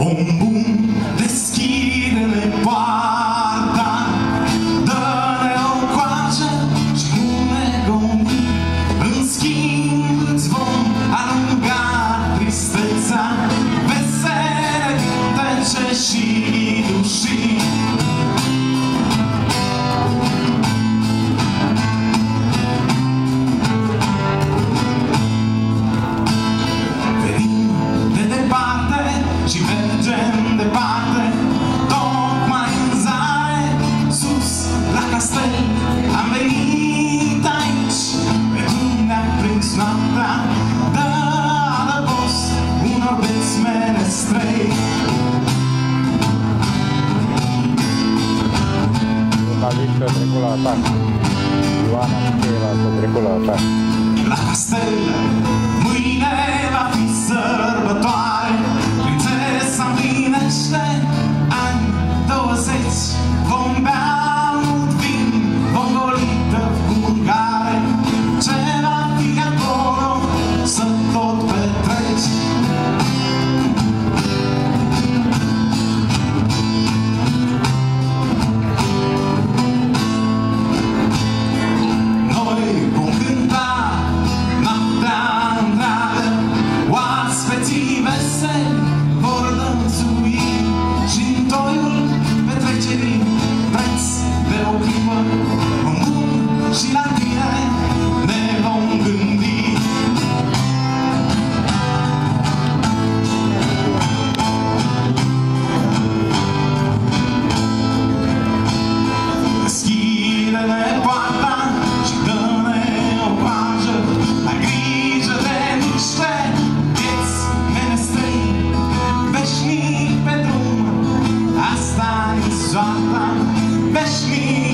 Boom, boom. Am venit aici Pe tine am prins noaptea De adăpost Unor beți menestrei. Jurnalistul a trecut la atac Ioana la atac caught さん飯に